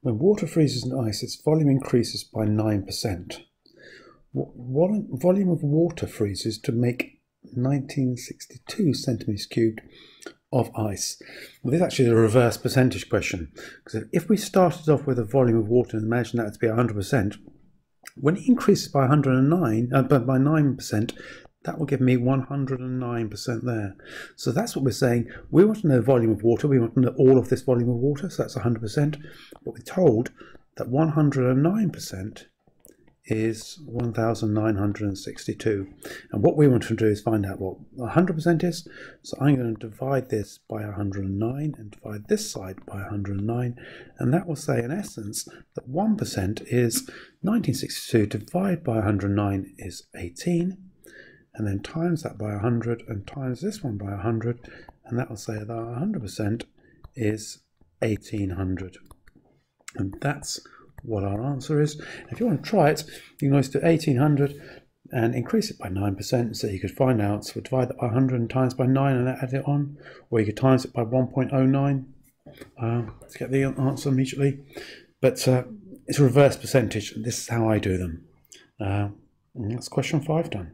When water freezes in ice, its volume increases by 9%. What volume of water freezes to make 1962 centimetres cubed of ice? Well, this is actually a reverse percentage question. Because if we started off with a volume of water and imagine that to be 100%, when it increases by 109, uh, by 9%, that will give me 109% there. So that's what we're saying. We want to know volume of water. We want to know all of this volume of water. So that's 100%. But we're told that 109% is 1962. And what we want to do is find out what 100% is. So I'm going to divide this by 109 and divide this side by 109. And that will say in essence that 1% is 1962 divided by 109 is 18 and then times that by 100 and times this one by 100 and that will say that 100% is 1800 and that's what our answer is. If you want to try it, you can always do 1800 and increase it by 9% so you could find out, so divide that by 100 and times by 9 and add it on, or you could times it by 1.09 uh, to get the answer immediately. But uh, it's a reverse percentage, and this is how I do them. Uh, that's question 5 done.